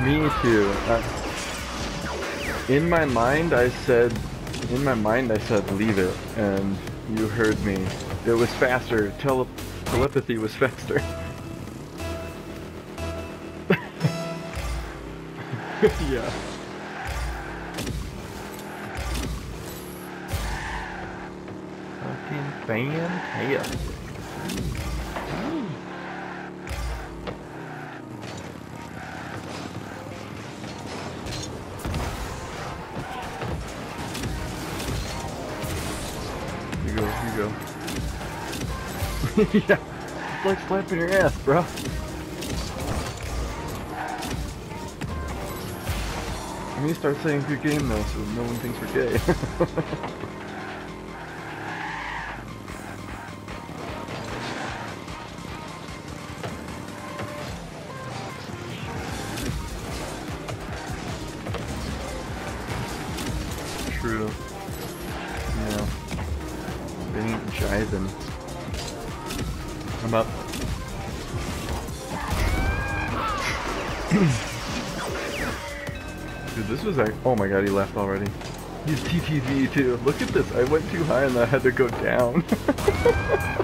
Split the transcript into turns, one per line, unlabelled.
Me too. Uh, in my mind, I said, in my mind, I said, leave it, and you heard me. It was faster. Tele telepathy was faster. yeah. Fucking fantastic. You go, here you go. yeah, it's like slapping your ass, bro. I need to start saying good game though, so no one thinks we're gay. True. They jiving. I'm up. Dude, this was like, oh my god, he left already. He's TTV too. Look at this, I went too high and I had to go down.